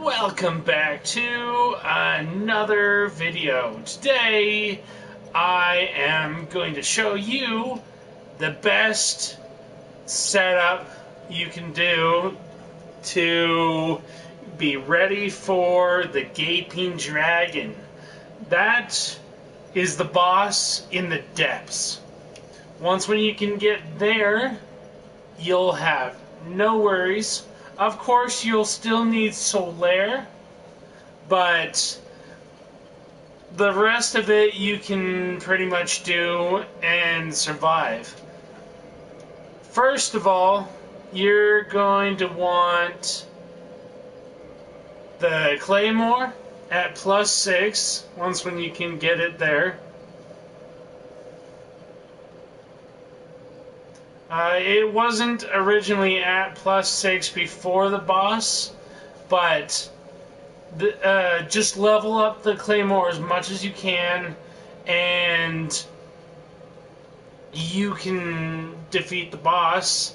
Welcome back to another video. Today I am going to show you the best setup you can do to be ready for the Gaping Dragon. That is the boss in the depths. Once when you can get there, you'll have no worries of course, you'll still need Solaire, but the rest of it you can pretty much do and survive. First of all, you're going to want the Claymore at plus six, once when you can get it there. Uh, it wasn't originally at plus six before the boss, but the, uh, just level up the claymore as much as you can, and you can defeat the boss.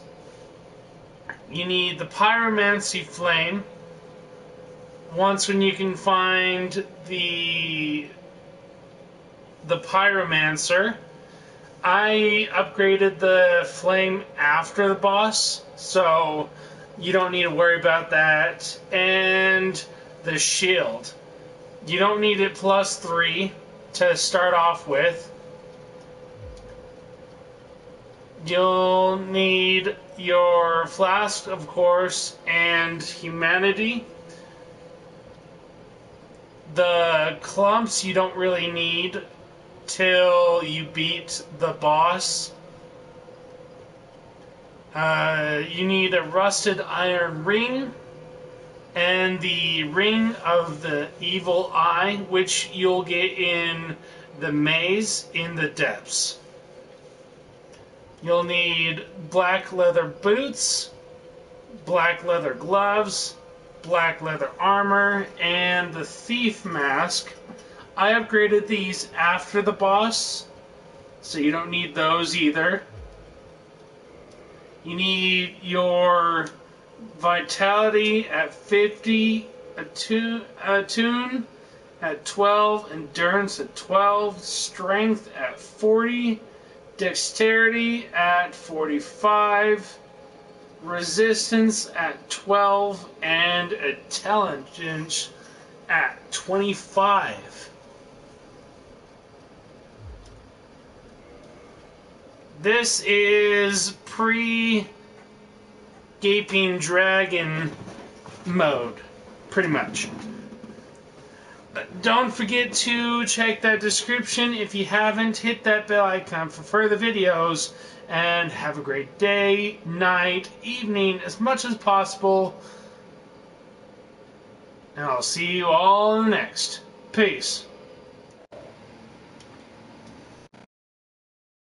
You need the pyromancy flame. Once when you can find the the pyromancer I upgraded the flame after the boss, so you don't need to worry about that. And the shield. You don't need it plus three to start off with. You'll need your flask, of course, and humanity. The clumps you don't really need till you beat the boss. Uh, you need a rusted iron ring and the ring of the evil eye, which you'll get in the maze in the depths. You'll need black leather boots, black leather gloves, black leather armor, and the thief mask I upgraded these after the boss, so you don't need those either. You need your vitality at 50, attune, attune at 12, endurance at 12, strength at 40, dexterity at 45, resistance at 12, and intelligence at 25. This is pre Gaping Dragon mode, pretty much. Uh, don't forget to check that description if you haven't. Hit that bell icon for further videos. And have a great day, night, evening, as much as possible. And I'll see you all in the next. Peace.